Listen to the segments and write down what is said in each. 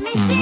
me see.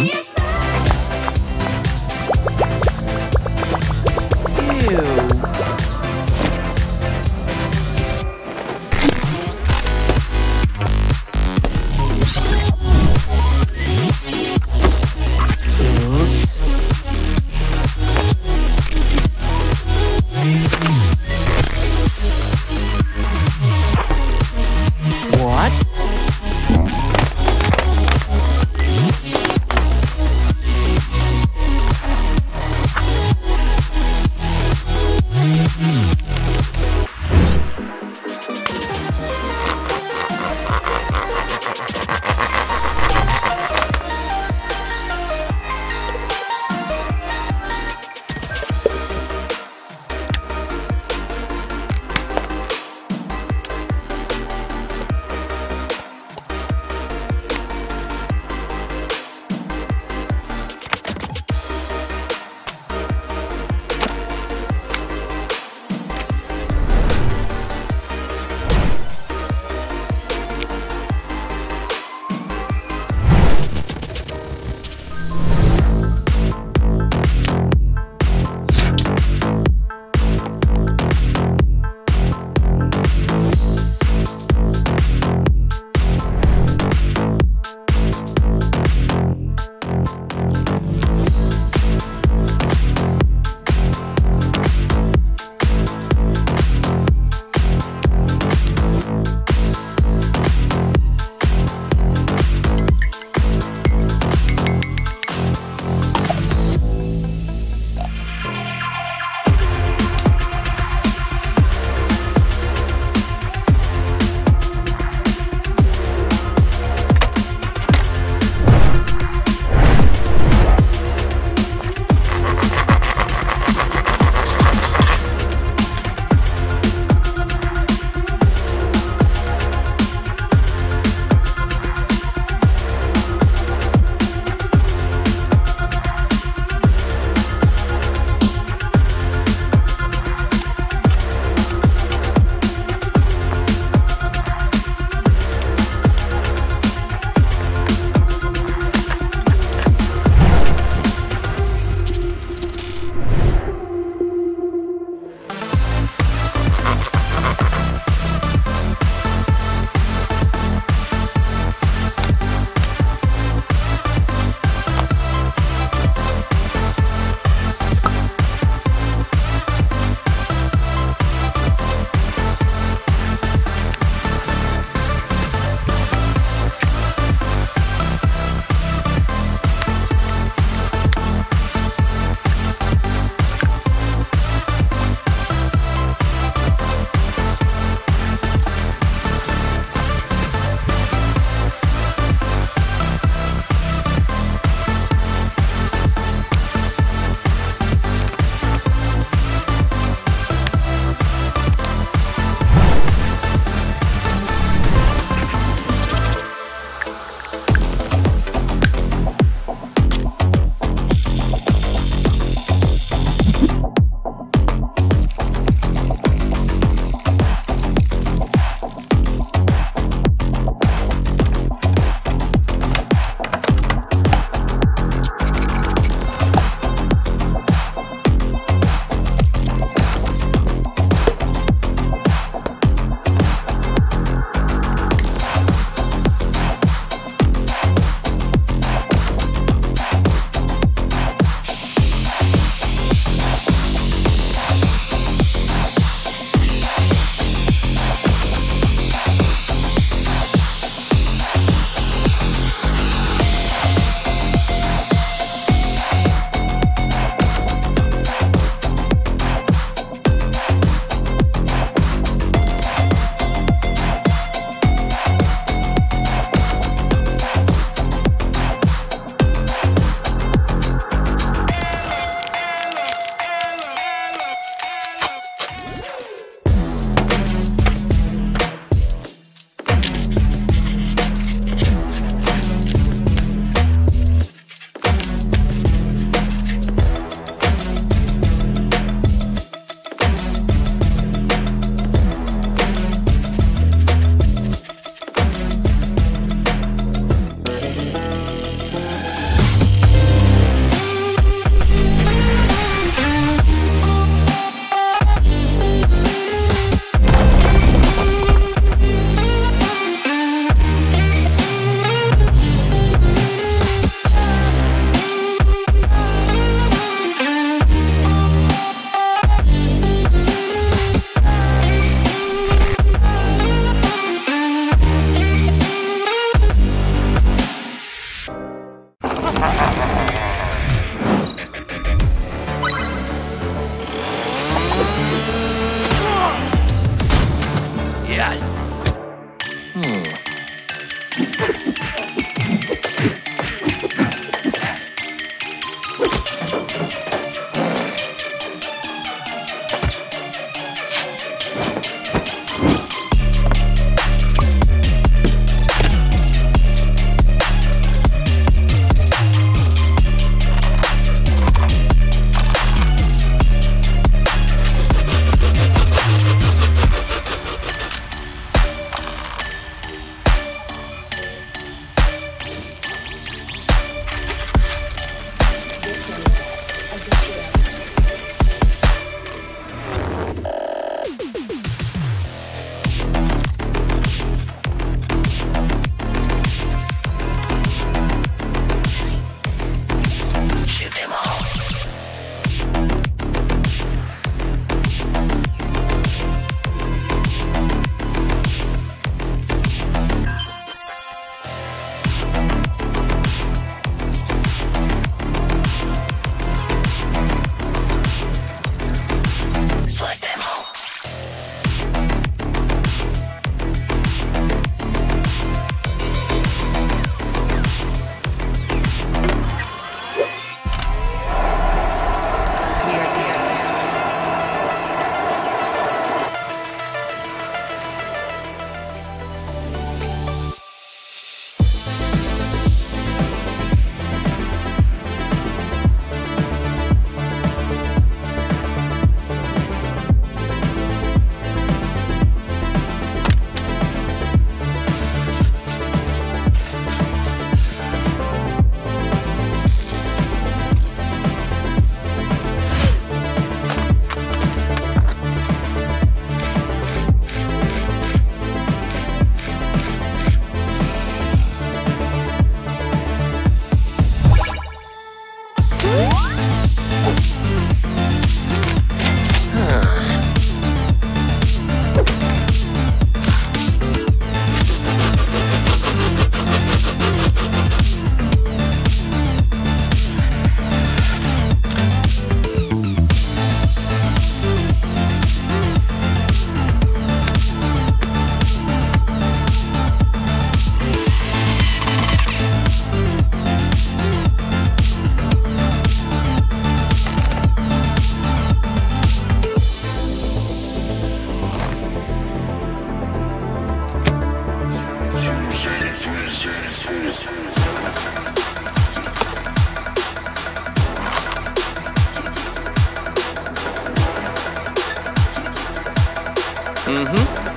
Mm-hmm.